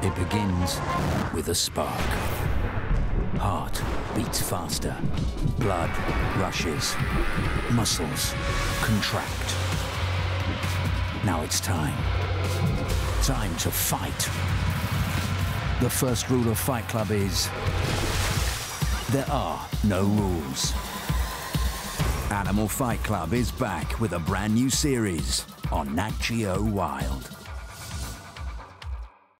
It begins with a spark. Heart beats faster. Blood rushes. Muscles contract. Now it's time. Time to fight. The first rule of Fight Club is there are no rules. Animal Fight Club is back with a brand new series on Nat Geo Wild.